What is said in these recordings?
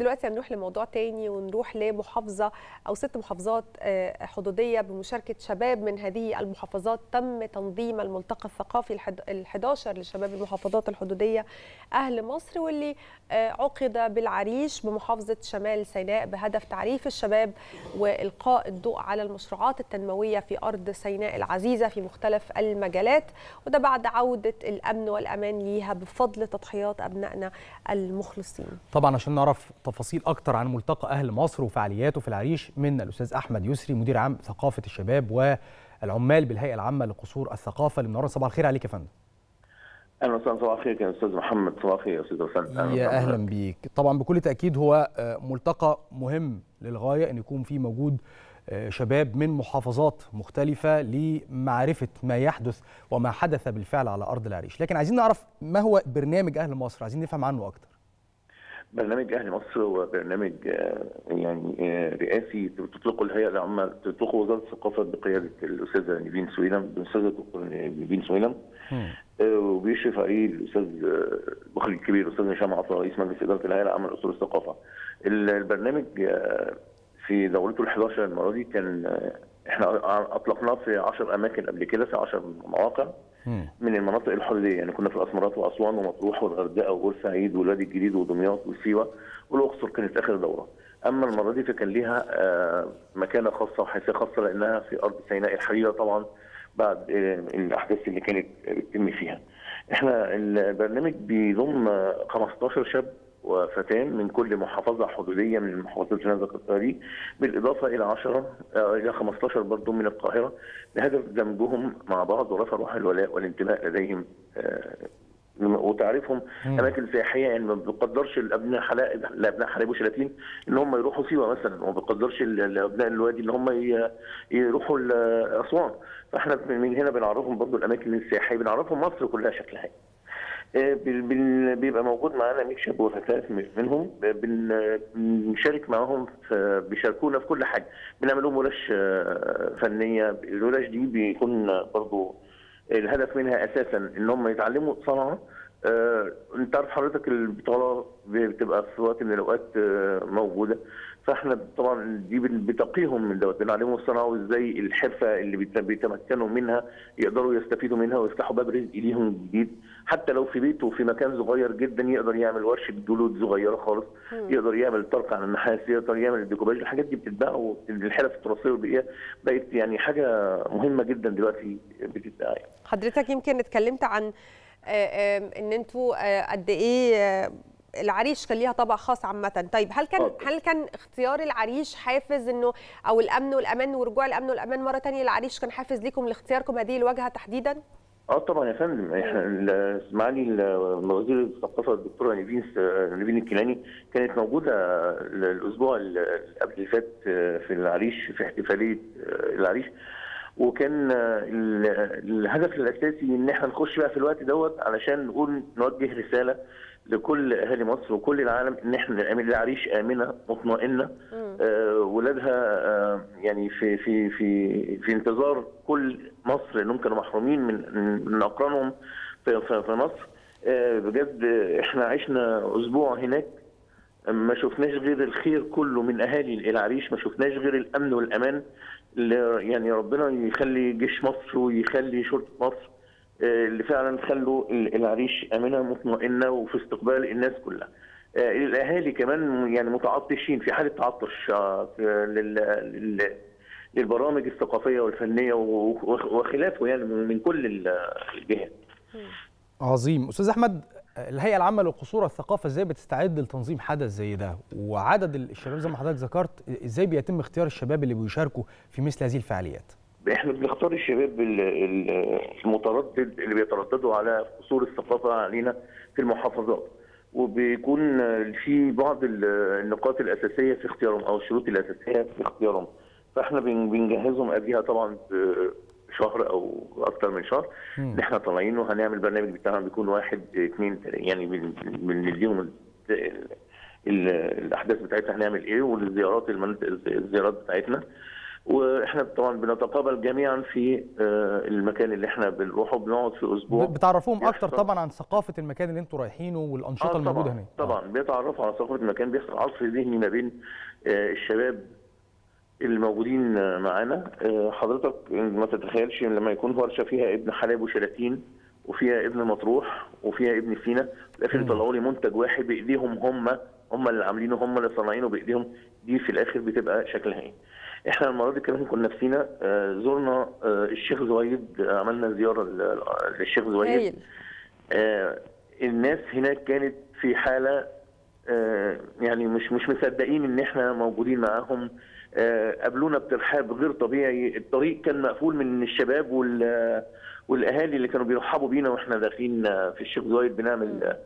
دلوقتي هنروح لموضوع تاني ونروح لمحافظة أو ست محافظات حدودية بمشاركة شباب من هذه المحافظات. تم تنظيم الملتقى الثقافي ال11 لشباب المحافظات الحدودية أهل مصر واللي عقد بالعريش بمحافظة شمال سيناء بهدف تعريف الشباب وإلقاء الضوء على المشروعات التنموية في أرض سيناء العزيزة في مختلف المجالات. وده بعد عودة الأمن والأمان ليها بفضل تضحيات أبنائنا المخلصين. طبعا عشان نعرف تفاصيل أكتر عن ملتقى أهل مصر وفعالياته في العريش من الأستاذ أحمد يسري مدير عام ثقافة الشباب والعمال بالهيئة العامة لقصور الثقافة. اللي صباح الخير عليك يا فندم. أهلا وسهلا صباح الخير يا أستاذ محمد صباح الخير يا أستاذ وسام يا أهلا بيك. طبعا بكل تأكيد هو ملتقى مهم للغاية أن يكون فيه موجود شباب من محافظات مختلفة لمعرفة ما يحدث وما حدث بالفعل على أرض العريش. لكن عايزين نعرف ما هو برنامج أهل مصر؟ عايزين نفهم عنه أكتر. برنامج أهل مصر هو برنامج يعني رئاسي تطلقه الهيئة العامة تطلقه وزارة الثقافة بقيادة الأستاذة نيفين سويلم الأستاذة نيفين سويلم وبيشرف عليه الأستاذ المخرج الكبير الأستاذ هشام عطا رئيس مجلس إدارة الهيئة العامة لأصول الثقافة. البرنامج في دورته ال11 المرة دي كان إحنا اطلقناه في 10 اماكن قبل كده في 10 مواقع من المناطق الحدوديه يعني كنا في الأسمرات وأسوان ومطروح والغردقة وبورسعيد والوادي الجديد ودمياط وسيوه والأقصر كانت آخر دورة. أما المرة دي فكان ليها مكانة خاصة وحيثية خاصة لأنها في أرض سيناء الحريرة طبعا بعد الأحداث اللي كانت بتتم فيها. إحنا البرنامج بيضم 15 شاب وفتاة من كل محافظة حدودية من أنا ذكرتها دي بالإضافة إلى 10 إلى 15 برضه من القاهرة. بهدف دمجهم مع بعض ورفع روح الولاء والانتماء لديهم وتعريفهم أماكن سياحية. يعني ما بيقدرش الأبناء حلاق الابناء حلايب وشلاتين إن هم يروحوا سيوة مثلا وما بيقدرش الابناء الوادي إن هم يروحوا أسوان. فإحنا من هنا بنعرفهم برضه الأماكن السياحية بنعرفهم مصر كلها شكلها بيبقى موجود معانا 100 شاب وفتاة منهم. بنشارك معاهم بيشاركونا في كل حاجة. بنعمل لهم ورش فنية. الورش دي بيكون برضو الهدف منها أساسا إن هم يتعلموا صنعة. أنت عارف حضرتك البطاله بتبقى في وقت من الأوقات موجودة. فإحنا طبعا دي بتقيهم من دوت. بنعلمهم الصناعه وإزاي الحرفة اللي بيتمكنوا منها يقدروا يستفيدوا منها ويفتحوا باب رزق ليهم جديد. حتى لو في بيته في مكان صغير جدا يقدر يعمل ورشة جلود صغيرة خالص يقدر يعمل طرق على النحاس يقدر يعمل الديكوباج الحاجات دي بتتباع والحرف التراثية والبيئيه بقت يعني حاجة مهمة جدا دلوقتي بتتباع يعني. حضرتك يمكن اتكلمت عن إن أنتوا قد إيه العريش كان ليها طابع خاص عامة طيب هل كان OK. هل كان اختيار العريش حافز إنه أو الأمن والأمان ورجوع الأمن والأمان مرة ثانية العريش كان حافز ليكم لاختياركم هذه الواجهة تحديدا آه طبعا يا فندم. إحنا معالي وزير الثقافة الدكتورة نيفين نيفين الكيلاني كانت موجودة الأسبوع اللي قبل اللي فات في العريش في احتفالية العريش. وكان الهدف الأساسي إن إحنا نخش بقى في الوقت دوت علشان نقول نوجه رسالة لكل أهالي مصر وكل العالم إن إحنا العريش آمنة مطمئنة. آه ولادها آه يعني في في في في انتظار كل مصر إنهم كانوا محرومين من من أقرانهم في, في, مصر. آه بجد إحنا عشنا أسبوع هناك ما شفناش غير الخير كله من أهالي العريش ما شفناش غير الأمن والأمان اللي يعني ربنا يخلي جيش مصر ويخلي شرطة مصر. اللي فعلا خلوا العريش امنه مطمئنة وفي استقبال الناس كلها. الأهالي كمان يعني متعطشين في حالة تعطش للبرامج الثقافية والفنية وخلافه يعني من كل الجهات. عظيم، أستاذ أحمد الهيئة العامة للقصور الثقافة إزاي بتستعد لتنظيم حدث زي ده وعدد الشباب زي ما حضرتك ذكرت إزاي بيتم اختيار الشباب اللي بيشاركوا في مثل هذه الفعاليات؟ إحنا بنختار الشباب المتردد اللي بيترددوا على قصور الثقافة علينا في المحافظات. وبيكون في بعض النقاط الأساسية في اختيارهم أو الشروط الأساسية في اختيارهم. فاحنا بنجهزهم قبلها طبعا شهر أو أكثر من شهر. إن إحنا طالعين وهنعمل برنامج بتاعنا بيكون واحد اثنين يعني بنديهم الأحداث بتاعتنا هنعمل إيه والزيارات المناطق الزيارات بتاعتنا. وإحنا طبعا بنتقابل جميعا في المكان اللي إحنا بنروحه بنقعد في أسبوع. بتعرفوهم أكتر طبعا عن ثقافة المكان اللي أنتوا رايحينه والأنشطة آه الموجودة هناك. طبعا. بيتعرفوا على ثقافة المكان بيحصل عصر ذهني ما بين الشباب الموجودين معانا. حضرتك ما تتخيلش لما يكون ورشة فيها ابن حلاب وشلاتين وفيها ابن مطروح وفيها ابن سينا في الآخر يطلعوا لي منتج واحد بإيديهم هم هم اللي عاملينه هم اللي صانعينه بإيديهم. دي في الآخر بتبقى شكلها إيه؟ إحنا المرة دي كمان كنا في سينا زرنا الشيخ زويد عملنا زيارة للشيخ زويد. الناس هناك كانت في حالة يعني مش مش مصدقين إن إحنا موجودين معاهم. قابلونا بترحاب غير طبيعي. الطريق كان مقفول من الشباب وال والأهالي اللي كانوا بيرحبوا بينا وإحنا داخلين في الشيخ زويد بنعمل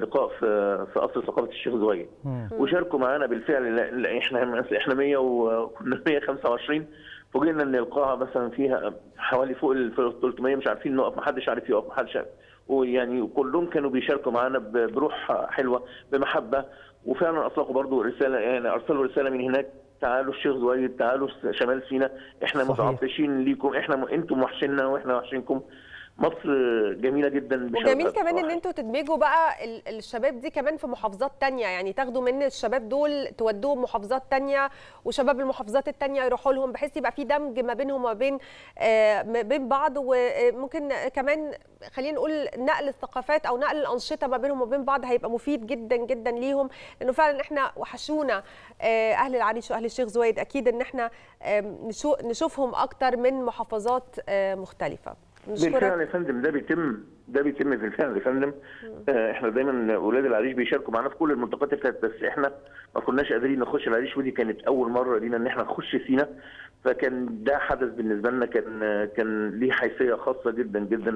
لقاء في في قصر ثقافة الشيخ زويد وشاركوا معانا بالفعل إحنا إحنا 100 وكنا 125 فوجئنا إن القاعة مثلا فيها حوالي فوق ال 300 مش عارفين نقف ما حدش عارف يقف ما حدش عارف. ويعني كلهم كانوا بيشاركوا معانا بروح حلوة بمحبة. وفعلا أطلقوا برضو رسالة يعني أرسلوا رسالة من هناك. تعالوا الشيخ زويد تعالوا شمال سينا إحنا متعطشين ليكم إحنا م... أنتم وحشنا وإحنا وحشينكم. مصر جميلة جدا وجميل كمان إن أنتوا تدمجوا بقى الشباب دي كمان في محافظات تانية. يعني تاخدوا من الشباب دول تودوهم محافظات تانية وشباب المحافظات التانية يروحوا لهم بحيث يبقى في دمج ما بينهم وما بين آه ما بين بعض. وممكن كمان خلينا نقول نقل الثقافات أو نقل الأنشطة ما بينهم وبين بعض هيبقى مفيد جدا جدا ليهم. لأنه فعلا إحنا وحشونا آه أهل العريش وأهل الشيخ زويد. أكيد إن إحنا آه نشوفهم أكتر من محافظات مختلفة. بالفعل يا فندم ده بيتم ده بيتم بالفعل يا فندم. آه إحنا دايما أولاد العريش بيشاركوا معانا في كل المنطقات اللي فاتت بس إحنا ما كناش قادرين نخش العريش ودي كانت أول مرة لينا إن إحنا نخش سينا. فكان ده حدث بالنسبة لنا كان كان ليه حيثية خاصة جدا جدا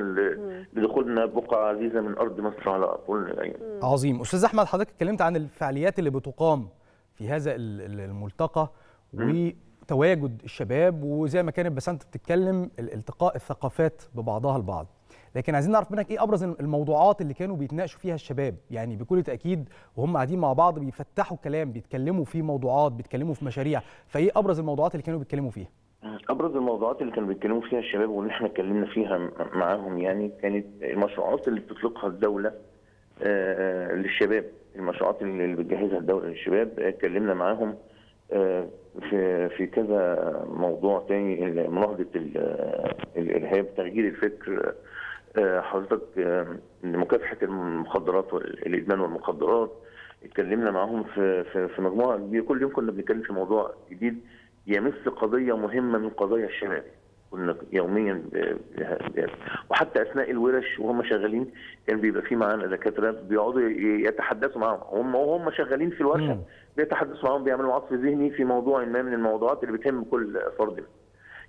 لدخولنا بقعة عزيزة من أرض مصر على طول يعني. عظيم. أستاذ أحمد حضرتك اتكلمت عن الفعاليات اللي بتقام في هذا الملتقى و تواجد الشباب وزي ما كانت بسنت بتتكلم التقاء الثقافات ببعضها البعض. لكن عايزين نعرف منك إيه أبرز الموضوعات اللي كانوا بيتناقشوا فيها الشباب؟ يعني بكل تأكيد وهم قاعدين مع بعض بيفتحوا كلام بيتكلموا في موضوعات بيتكلموا في مشاريع. فايه أبرز الموضوعات اللي كانوا بيتكلموا فيها؟ أبرز الموضوعات اللي كانوا بيتكلموا فيها الشباب واللي إحنا اتكلمنا فيها معاهم يعني كانت المشروعات اللي بتطلقها الدولة للشباب. المشروعات اللي بتجهزها الدولة للشباب اتكلمنا معاهم في في كذا موضوع تاني مناهضه الإرهاب تغيير الفكر. حضرتك مكافحه المخدرات والادمان والمخدرات اتكلمنا معاهم في في, في مجموعة كبيرة. كل يوم كنا بنتكلم في موضوع جديد يمس قضية مهمة من قضايا الشباب. كنا يوميا وحتى أثناء الورش وهم شغالين كان بيبقى في معانا دكاترة بيقعدوا يتحدثوا معاهم. هم وهم شغالين في الورشة. بيتحدثوا معاهم بيعملوا عصف ذهني في موضوع ما من الموضوعات اللي بتهم كل فرد؟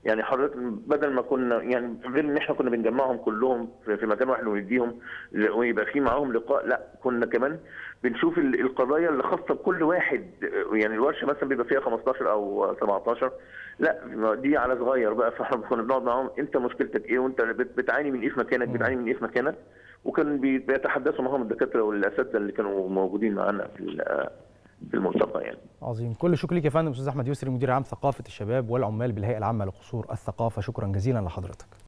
يعني حضرتك بدل ما كنا يعني غير إن إحنا كنا بنجمعهم كلهم في مكان واحد ونديهم ويبقى في معاهم لقاء لا كنا كمان بنشوف القضايا اللي خاصة بكل واحد. يعني الورشة مثلا بيبقى فيها 15 أو 17 لا دي على صغير بقى فإحنا كنا بنقعد معاهم أنت مشكلتك إيه؟ وأنت بتعاني من إيه في مكانك؟ بتعاني من إيه في مكانك؟ وكان بيتحدثوا معاهم الدكاترة والأساتذة اللي كانوا موجودين معانا في في الملتقى يعني. عظيم كل شكر ليك يا فندم أستاذ أحمد يسري مدير عام ثقافة الشباب والعمال بالهيئة العامة لقصور الثقافة شكرا جزيلا لحضرتك.